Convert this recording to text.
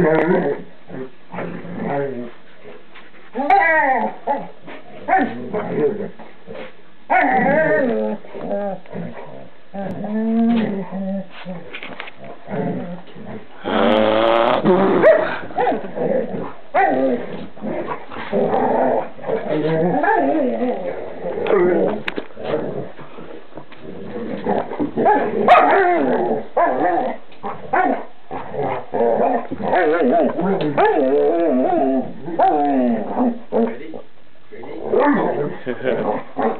Hey! Ready? Ready?